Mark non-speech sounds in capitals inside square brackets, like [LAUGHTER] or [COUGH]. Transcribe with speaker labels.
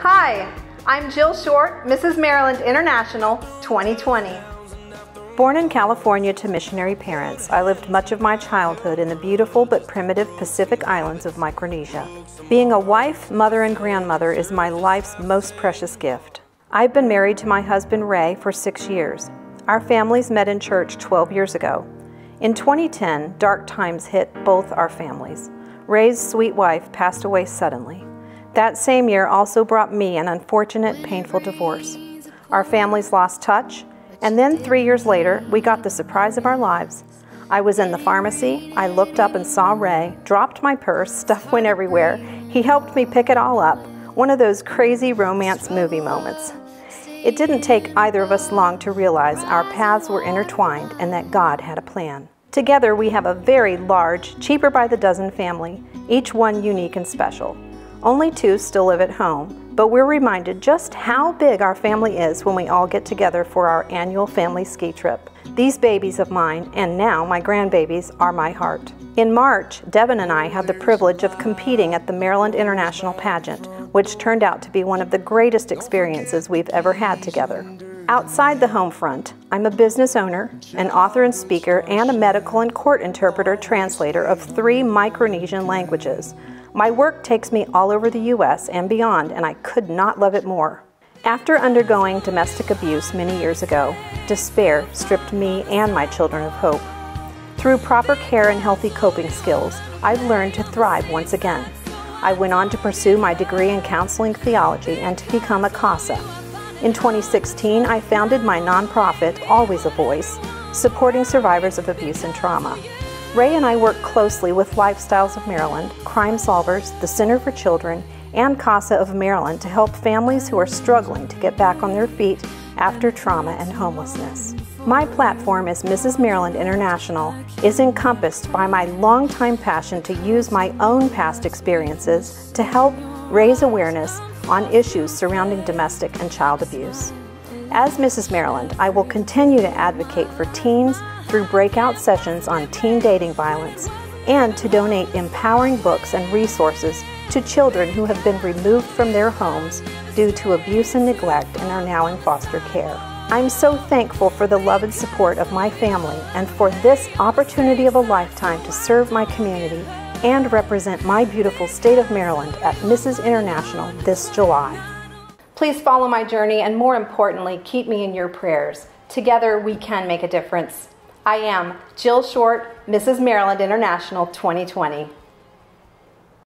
Speaker 1: Hi, I'm Jill Short, Mrs. Maryland International 2020. Born in California to missionary parents, I lived much of my childhood in the beautiful but primitive Pacific Islands of Micronesia. Being a wife, mother, and grandmother is my life's most precious gift. I've been married to my husband Ray for six years. Our families met in church 12 years ago. In 2010, dark times hit both our families. Ray's sweet wife passed away suddenly. That same year also brought me an unfortunate, painful divorce. Our families lost touch, and then three years later, we got the surprise of our lives. I was in the pharmacy, I looked up and saw Ray, dropped my purse, [LAUGHS] stuff went everywhere. He helped me pick it all up, one of those crazy romance movie moments. It didn't take either of us long to realize our paths were intertwined and that God had a plan. Together, we have a very large, cheaper by the dozen family, each one unique and special. Only two still live at home, but we're reminded just how big our family is when we all get together for our annual family ski trip. These babies of mine, and now my grandbabies, are my heart. In March, Devin and I had the privilege of competing at the Maryland International Pageant, which turned out to be one of the greatest experiences we've ever had together. Outside the home front, I'm a business owner, an author and speaker, and a medical and court interpreter translator of three Micronesian languages. My work takes me all over the U.S. and beyond, and I could not love it more. After undergoing domestic abuse many years ago, despair stripped me and my children of hope. Through proper care and healthy coping skills, I've learned to thrive once again. I went on to pursue my degree in counseling theology and to become a CASA. In 2016, I founded my nonprofit, Always a Voice, supporting survivors of abuse and trauma. Ray and I work closely with Lifestyles of Maryland, Crime Solvers, the Center for Children, and CASA of Maryland to help families who are struggling to get back on their feet after trauma and homelessness. My platform as Mrs. Maryland International is encompassed by my longtime passion to use my own past experiences to help raise awareness on issues surrounding domestic and child abuse. As Mrs. Maryland, I will continue to advocate for teens through breakout sessions on teen dating violence and to donate empowering books and resources to children who have been removed from their homes due to abuse and neglect and are now in foster care. I'm so thankful for the love and support of my family and for this opportunity of a lifetime to serve my community and represent my beautiful state of Maryland at Mrs. International this July. Please follow my journey and more importantly, keep me in your prayers. Together we can make a difference. I am Jill Short, Mrs. Maryland International 2020.